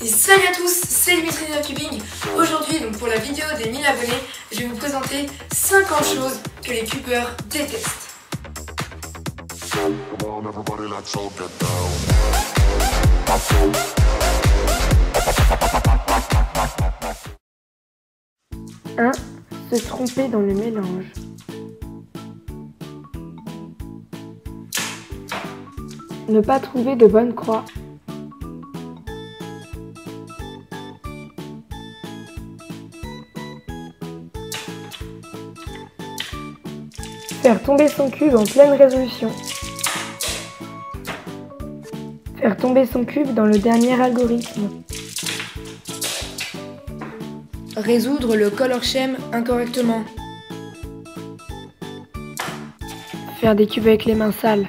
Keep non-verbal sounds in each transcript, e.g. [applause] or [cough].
Et salut à tous, c'est Dimitri de Cubing. Aujourd'hui, donc pour la vidéo des 1000 abonnés, je vais vous présenter 50 choses que les cubeurs détestent. Un, Se tromper dans le mélange. Ne pas trouver de bonne croix. Faire tomber son cube en pleine résolution. Faire tomber son cube dans le dernier algorithme. Résoudre le color scheme incorrectement. Faire des cubes avec les mains sales.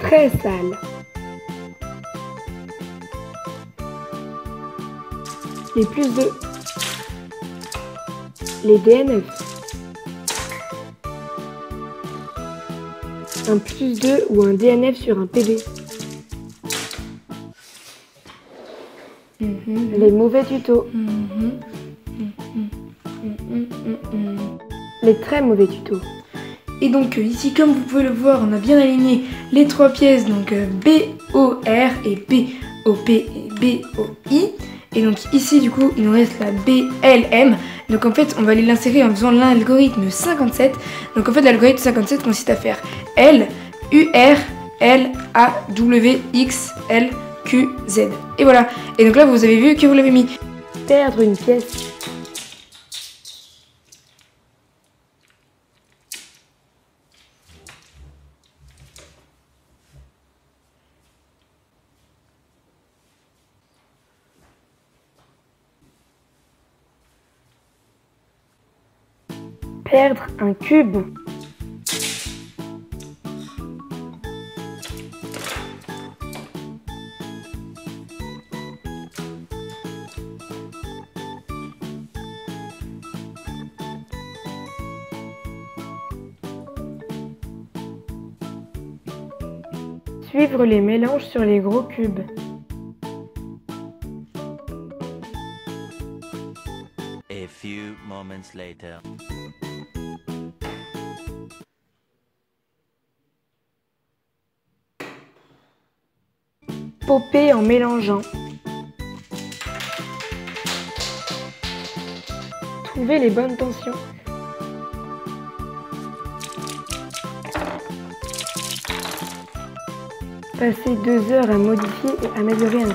Très sales. Les plus de... Les DNF. Un plus 2 ou un DNF sur un PV. Les mauvais tutos. Les très mauvais tutos. Et donc euh, ici, comme vous pouvez le voir, on a bien aligné les trois pièces, donc euh, B-O-R et B-O-P et B-O-I. Et donc ici, du coup, il nous reste la B-L-M. Donc en fait, on va aller l'insérer en faisant l'algorithme 57. Donc en fait, l'algorithme 57 consiste à faire L, U, R, L, A, W, X, L, Q, Z. Et voilà. Et donc là, vous avez vu que vous l'avez mis. Perdre une pièce. Perdre un cube. Suivre les mélanges sur les gros cubes. Popper en mélangeant. Trouver les bonnes tensions. Passer deux heures à modifier et améliorer un.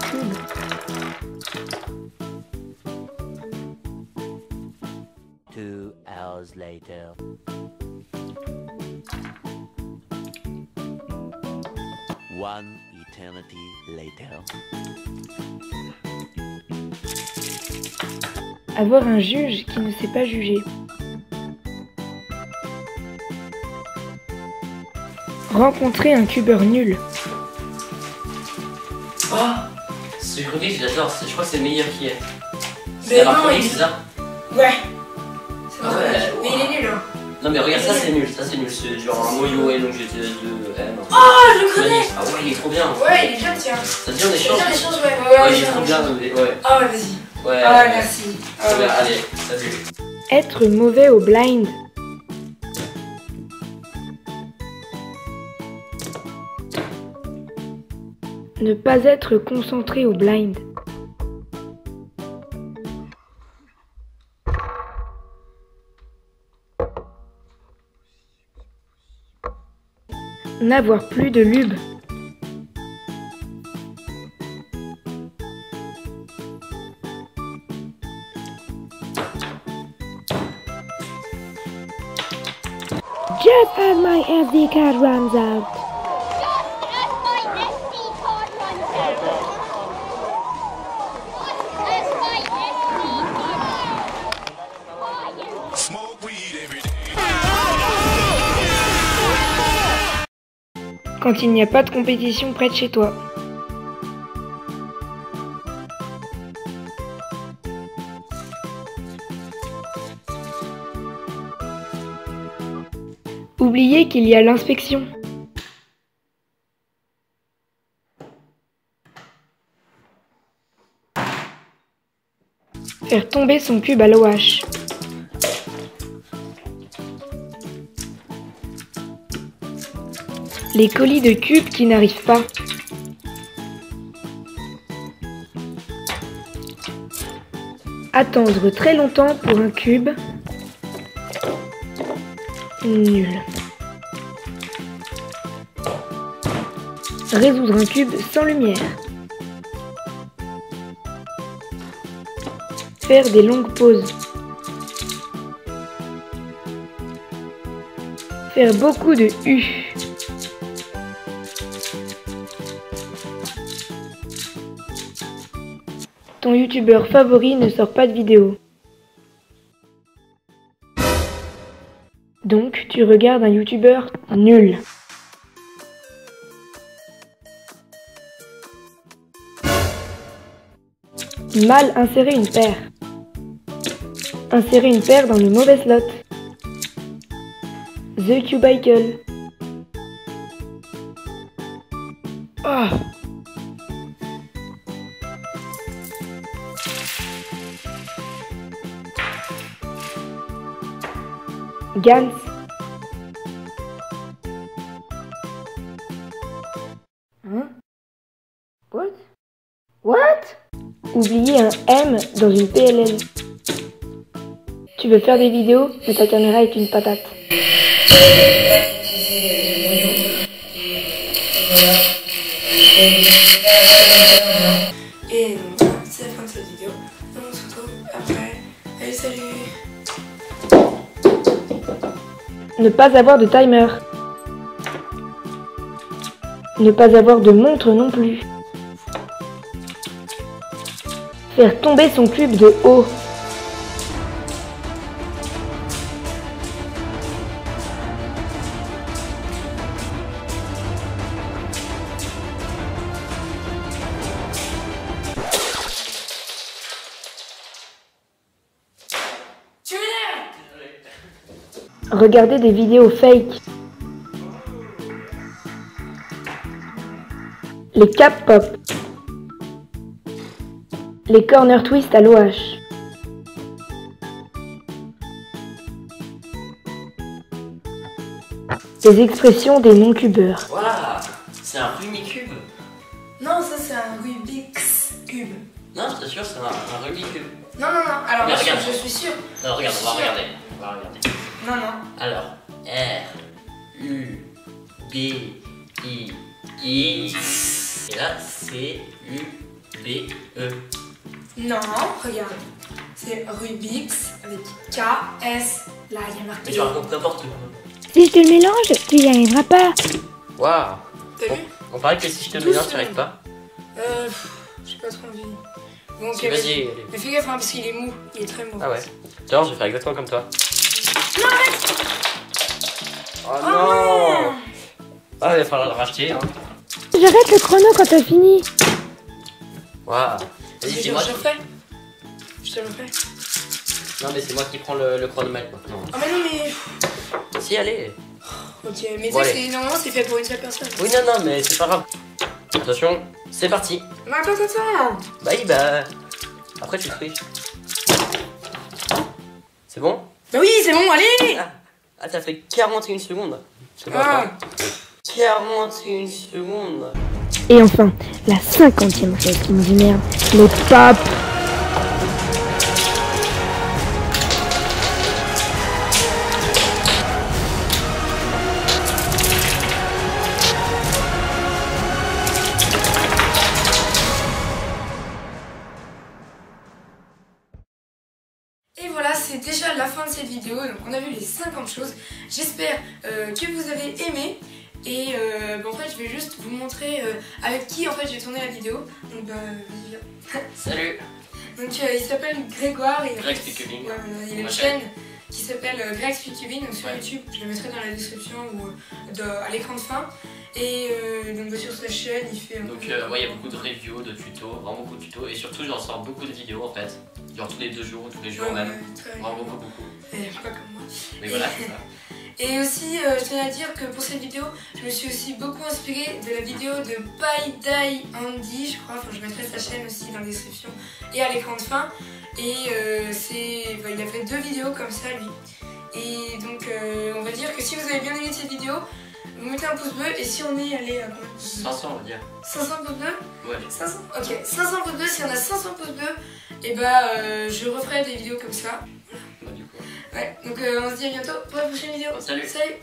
One eternity later. Avoir un juge qui ne sait pas juger. Rencontrer un cubeur nul. Oh Ce Rubik, j'adore, c'est- je crois que c'est le meilleur qui est. C'est il- c'est ça Ouais. Non mais regarde, ça c'est nul, ça c'est nul, c'est genre un moyo et donc j'étais de M. Oh, je le connais. Ah ouais, il est trop bien. Ouais, il est bien, tiens. Ça te dit on échange bien choses, ouais. Ouais, Ouais, ouais, il est trop bien, ouais. Ah, ouais, vas-y. Ouais, Ah, ouais. merci. Ah, Ouais, ouais. allez, salut. Être mauvais au blind? Ne pas être concentré au blind. N'avoir plus de lube. Just as my SD card runs out. quand il n'y a pas de compétition près de chez toi. Oubliez qu'il y a l'inspection. Faire tomber son cube à l'OH. Les colis de cubes qui n'arrivent pas. Attendre très longtemps pour un cube. Nul. Résoudre un cube sans lumière. Faire des longues pauses. Faire beaucoup de U. Ton youtubeur favori ne sort pas de vidéo. Donc tu regardes un youtubeur nul. Mal insérer une paire. Insérer une paire dans le mauvais slot. The Cubicle. Gans. Hein? What? What? Oublier un M dans une PLL. Tu veux faire des vidéos, mais ta caméra est une patate. Ne pas avoir de timer. Ne pas avoir de montre non plus. Faire tomber son cube de haut. Regarder des vidéos fake. Les cap pop. Les corner twist à l'OH. Les expressions des non-cubeurs. Waouh C'est un Rumicube Non, ça c'est un Rubik's Cube. Non, je t'assure, c'est un, un Rumicube. Non, non, non, alors je, regarde. je suis sûre. Non, regarde, on va Sûr. regarder. On va regarder. Non, non. Alors, R, U, B, I, I. Et là, C, U, B, E. Non, regarde. C'est Rubik's avec K, S. Là, il y a Mais marqué. tu racontes n'importe quoi. Si je te le mélange, tu y arriveras pas. Waouh T'as vu On paraît que si je te le mélange, tu secondes. arrives pas. Euh. pff, J'ai pas trop envie. Donc, vas-y. Mais fais gaffe, hein, parce qu'il est mou. Il est très mou. Ah ouais. Genre, je vais faire exactement comme toi. Oh Oh non Ah, il va falloir le racheter. Hein. J'arrête le chrono quand t'as fini. Waouh Vas-y, Je c'est moi. le refais. Je te le refais. Non, mais c'est moi qui prends le, le chronomètre maintenant. Ah, mais non, mais. Si, allez. Ok, mais Bon, c'est- normalement, c'est fait pour une seule personne. Oui, non, non, mais c'est pas grave. Attention, c'est parti. Mais attends, attends, attends. Bah oui, bah. Après, tu triches. C'est bon? Bah oui, c'est bon, allez Ah, t'as fait 41 secondes. C'est pas Ah. grave. 41 secondes. Et enfin, la cinquantième chose qui nous énerve, les papes. J'espère euh, que vous avez aimé. Et euh, bah, en fait, je vais juste vous montrer euh, avec qui en fait j'ai tourné la vidéo. Donc, bah, vas-y, viens. [laughs] Salut. Donc, il s'appelle Grégoire. Et Greg. Ouais, il a une chaîne. qui s'appelle Greg. Donc, sur Ouais. YouTube, je le mettrai dans la description ou à l'écran de fin. Et euh, donc, sur sa chaîne, il fait un Donc, euh, ouais, il y a beaucoup de reviews, de tutos, vraiment beaucoup de tutos. Et surtout, j'en sors beaucoup de vidéos en fait. Genre tous les deux jours ou tous les jours Ouais, même. ouais, Vraiment beaucoup, beaucoup. Et pas comme moi. Mais voilà, c'est ça. [laughs] Et aussi, euh, je tiens à dire que pour cette vidéo, je me suis aussi beaucoup inspirée de la vidéo de Pai Dai Andy, je crois. Enfin, je mettrai sa chaîne aussi dans la description et à l'écran de fin. Et euh, c'est, bah, il a fait deux vidéos comme ça, lui. Et donc, euh, on va dire que si vous avez bien aimé cette vidéo, vous mettez un pouce bleu. Et si on est allé à combien 500 on va dire. 500 pouces bleus Ouais. 500 Ok, 500 pouces bleus, si on a 500 pouces bleus, et bah euh, je referai des vidéos comme ça. Bah du coup. Ouais, donc euh, on se dit à bientôt pour la prochaine vidéo. Salut. Salut